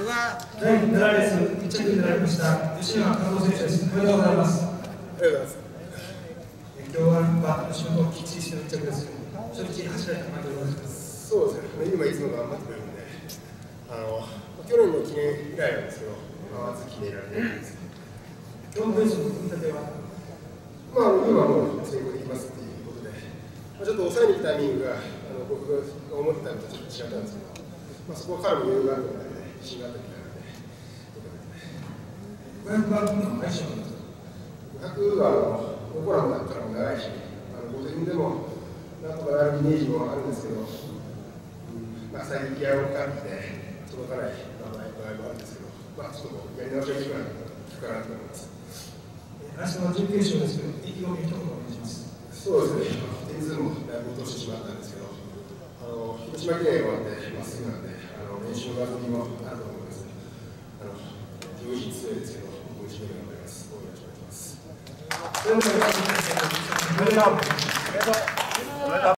第7レース1着になりました。吉野和夫選手です。おめでとうございます。ありがとうございます今日はまあ吉野ときっちりしての1着ですけど初日走られた感じでございます。そうですね。今いつも頑張ってるんであの去年の記念以来なんですけど、まあ、まず決められないんです今日のレースの組み立てはまあ今もう成功できますっていうことで、まあ、ちょっと抑えに行くタイミングがあの僕が思ってたのとちょっと違ったんですけど、まあ、そこは彼も余裕があるので、自信があったみたいなので500はどんな相性なんですか500はあの僕らもだったら長いしあの5000でもなんとかなるイメージもあるんですけど、うんまあ、最近ギアをかけて届かない場合もあるんですけど、まあ、ちょっとやり直しがいくら効くかなと思います。明日の準決勝ですけど意気込み一言お願いしますそうですね、点数もだいぶ落としてしまったんですけど、あの広島記念終わってまっすぐなんで、練習の上積みもあると思います。あの上位強いですけど、もう一年頑張ります。よろしくお願いします。